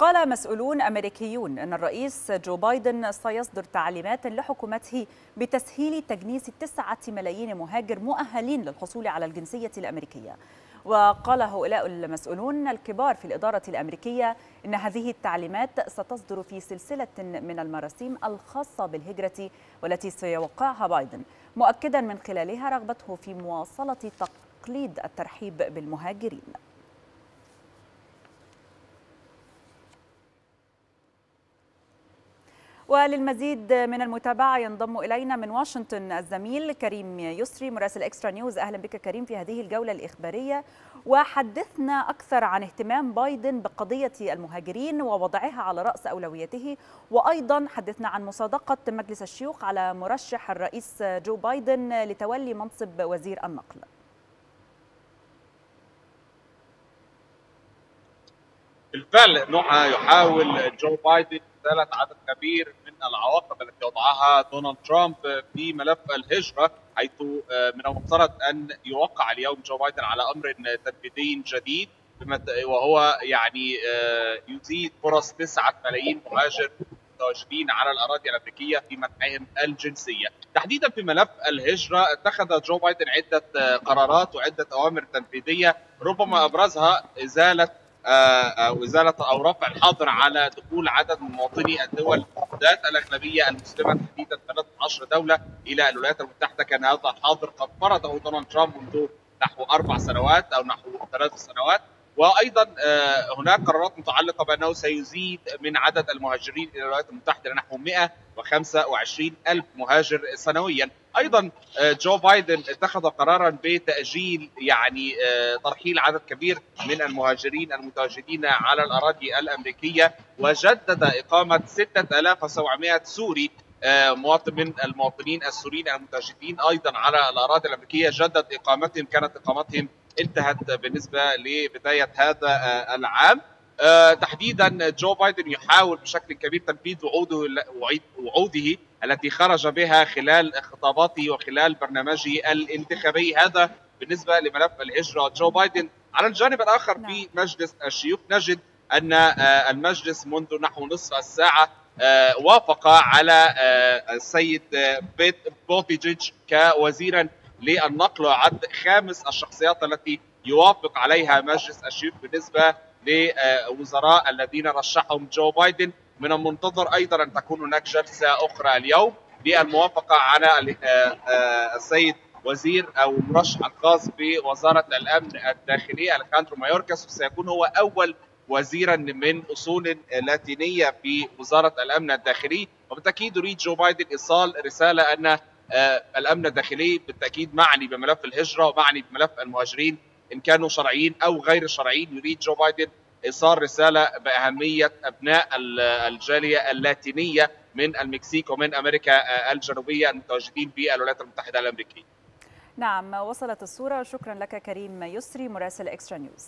قال مسؤولون أمريكيون أن الرئيس جو بايدن سيصدر تعليمات لحكومته بتسهيل تجنيس تسعة ملايين مهاجر مؤهلين للحصول على الجنسية الأمريكية. وقال هؤلاء المسؤولون الكبار في الإدارة الأمريكية إن هذه التعليمات ستصدر في سلسلة من المراسيم الخاصة بالهجرة والتي سيوقعها بايدن مؤكدا من خلالها رغبته في مواصلة تقليد الترحيب بالمهاجرين. وللمزيد من المتابعة ينضم إلينا من واشنطن الزميل كريم يسري مراسل إكسترا نيوز. أهلا بك كريم في هذه الجولة الإخبارية. وحدثنا أكثر عن اهتمام بايدن بقضية المهاجرين ووضعها على رأس أولويته وأيضا حدثنا عن مصادقة مجلس الشيوخ على مرشح الرئيس جو بايدن لتولي منصب وزير النقل. بالفعل نوعا يحاول جو بايدن ازاله عدد كبير من العواقب التي وضعها دونالد ترامب في ملف الهجرة حيث من المفترض أن يوقع اليوم جو بايدن على أمر تنفيذي جديد وهو يعني يزيد فرص 9 ملايين مهاجر متواجدين على الأراضي الأمريكية في منحهم الجنسية، تحديدا في ملف الهجرة اتخذ جو بايدن عدة قرارات وعدة أوامر تنفيذية ربما أبرزها ازاله أو ازاله أو رفع الحظر على دخول عدد من مواطني الدول ذات الاغلبيه المسلمة تحديدا 13 دولة إلى الولايات المتحدة. كان هذا الحظر قد فرضه دونالد ترامب منذ نحو أربع سنوات أو نحو ثلاث سنوات. وأيضا هناك قرارات متعلقة بأنه سيزيد من عدد المهاجرين إلى الولايات المتحدة لنحو 125 ألف مهاجر سنويا. أيضا جو بايدن اتخذ قرارا بتأجيل يعني ترحيل عدد كبير من المهاجرين المتواجدين على الأراضي الأمريكية وجدد إقامة 6700 سوري مواطن من المواطنين السوريين المتواجدين أيضا على الأراضي الأمريكية. جدد إقامتهم كانت إقامتهم انتهت بالنسبة لبداية هذا العام. تحديدا جو بايدن يحاول بشكل كبير تنفيذ وعوده وعوده التي خرج بها خلال خطاباته وخلال برنامجه الانتخابي. هذا بالنسبة لملف الهجرة. جو بايدن على الجانب الآخر في مجلس الشيوخ نجد أن المجلس منذ نحو نصف الساعة وافق على السيد بيت بوتيجيج كوزيرا للنقل وعد خامس الشخصيات التي يوافق عليها مجلس الشيوخ بالنسبة لوزراء الذين رشحهم جو بايدن. من المنتظر أيضا أن تكون هناك جلسة أخرى اليوم للموافقة على السيد وزير أو مرشح الخاص بوزارة الأمن الداخلي أليخاندرو مايوركاس وسيكون هو أول وزيرا من أصول لاتينية في وزارة الأمن الداخلي. وبالتأكيد يريد جو بايدن إيصال رسالة أن الأمن الداخلي بالتأكيد معني بملف الهجرة ومعني بملف المهاجرين إن كانوا شرعيين أو غير شرعيين يريد جو بايدن إيصال رسالة بأهمية أبناء الجالية اللاتينية من المكسيك ومن أمريكا الجنوبية المتواجدين في الولايات المتحدة الأمريكية. نعم وصلت الصورة شكرا لك كريم يسري مراسل إكسترا نيوز.